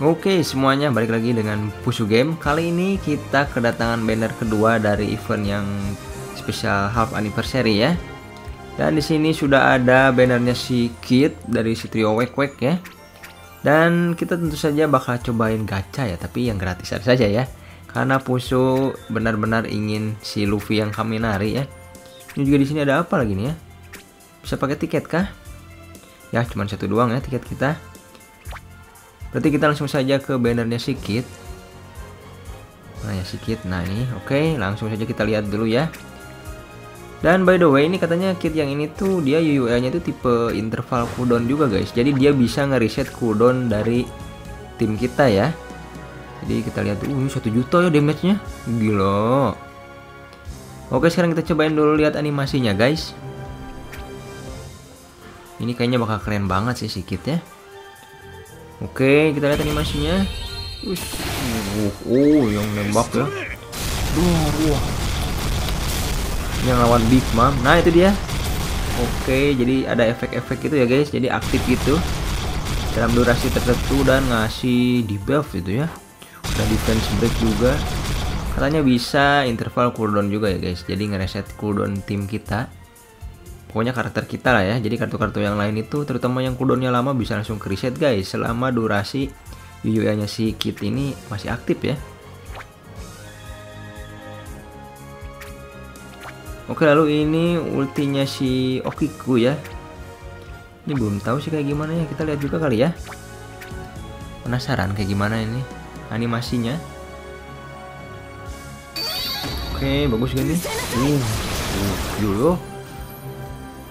Oke semuanya balik lagi dengan Pusu Game. Kali ini kita kedatangan banner kedua dari event yang spesial half anniversary ya. Dan di sini sudah ada bannernya si Kid dari si trio Wek Wek ya. Dan kita tentu saja bakal cobain gacha ya Tapi yang gratisan saja ya. Karena Pusu benar-benar ingin si Luffy yang kami nari ya. Ini juga di sini ada apa lagi nih ya? Bisa pakai tiket kah? Ya cuma satu doang ya tiket kita Berarti kita langsung saja ke bannernya si Kit. Nah ya si Kit. Nah ini oke okay, langsung saja kita lihat dulu ya. Dan by the way ini katanya kit yang ini tuh dia UUE nya itu tipe interval cooldown juga guys. Jadi dia bisa ngereset cooldown dari tim kita ya. Jadi kita lihat uh 1 juta ya damage-nya. Gila. Oke sekarang kita cobain dulu lihat animasinya guys. Ini kayaknya bakal keren banget sih si kit ya. Oke, kita lihat animasinya. Uh, oh, yang nembak ya. Duh, wah. Yang lawan Big Mom. Nah, itu dia. Oke, jadi ada efek-efek gitu ya, guys. Jadi aktif gitu. Dalam durasi tertentu dan ngasih debuff gitu ya. Udah defense break juga. Katanya bisa interval cooldown juga ya, guys. Jadi ngereset cooldown tim kita pokoknya karakter kita lah ya. Jadi kartu-kartu yang lain itu terutama yang cooldownnya lama bisa langsung ke reset guys. Selama durasi UUA nya si kit ini masih aktif ya. Oke lalu ini ultinya si Okiku ya. Ini belum tahu sih kayak gimana ya. Kita lihat juga kali ya. Penasaran kayak gimana ini Animasinya. Oke bagus gini Uh, uh, uh,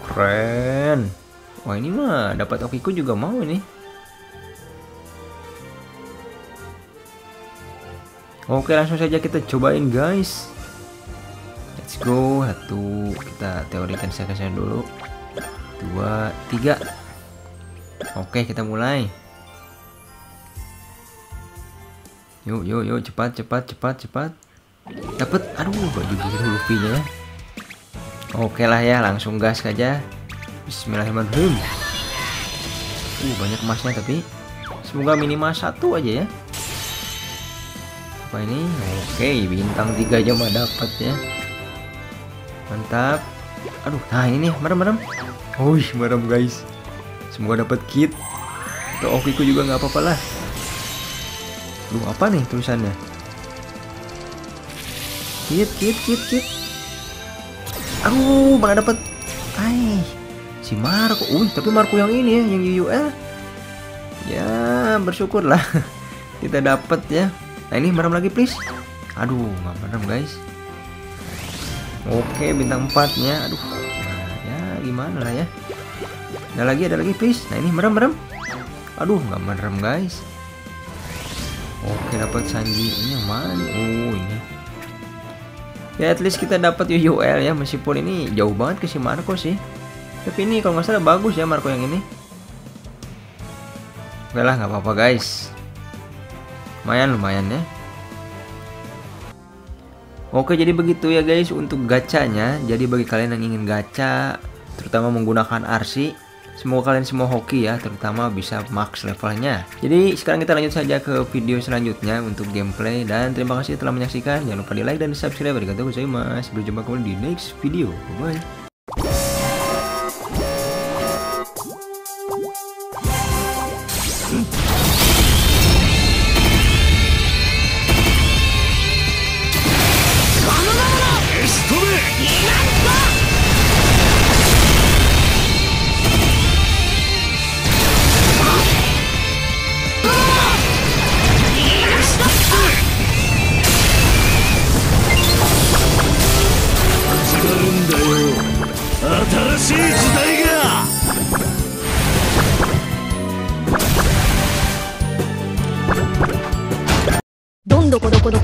Keren. Wah ini mah dapat Okiku juga mau ini. Oke langsung saja kita cobain guys. Let's go. Satu kita teorikan saya dulu. Dua, tiga. Oke kita mulai. Yuk yuk yuk cepat cepat cepat cepat. Dapat. Aduh baju biru Luffy-nya ya. Oke lah ya, langsung gas aja. Bismillahirrahmanirrahim. Uh, banyak emasnya tapi semoga minimal satu aja ya. Apa ini? Oke, bintang tiga aja mah dapat ya. Mantap. Aduh, nah ini nih, merem-merem. Wih, merem guys. Semoga dapat kit. Atau okiku juga nggak apa-apa lah. Duh, apa nih tulisannya? Kit, kit, kit, kit. Aduh, mana dapat? Ay, si Marco. Uh, tapi Marco yang ini ya, yang UUL. Ya, bersyukurlah kita dapat ya. Nah, ini merem lagi please. Aduh, nggak merem guys. Oke, bintang 4-nya. Aduh. Nah, ya gimana lah ya. Ada lagi, ada lagi please. Nah, ini merem merem. Aduh, nggak merem guys. Oke, dapat Sanji. Ini yang mana? Oh, ini ya at least kita dapat UUL ya. Meskipun ini jauh banget ke si Marco sih. Tapi ini kalau nggak salah bagus ya Marco yang ini. Oke lah nggak apa-apa guys. Lumayan lumayan ya. Oke jadi begitu ya guys untuk gacanya. Jadi bagi kalian yang ingin gacha Terutama menggunakan RC Semoga kalian semua hoki ya, terutama bisa max levelnya. Jadi sekarang kita lanjut saja ke video selanjutnya untuk gameplay dan terima kasih telah menyaksikan. Jangan lupa di like dan subscribe. Arigatou gozaimasu. Berjumpa kembali di next video. Bye bye. しい時代が。どんどこどこど